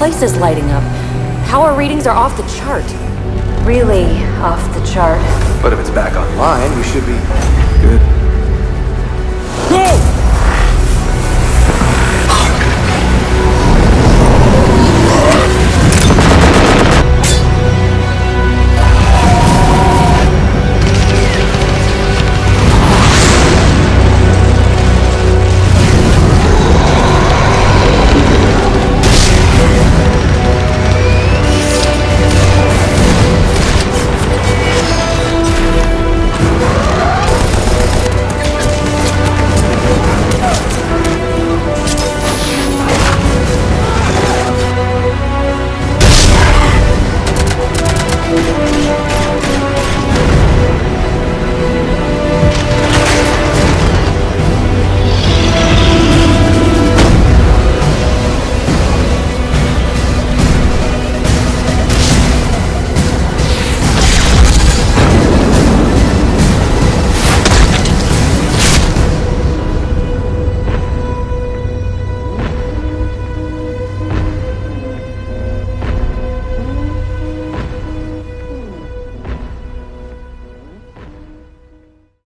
place is lighting up. Power readings are off the chart. Really off the chart. But if it's back online, we should be... good.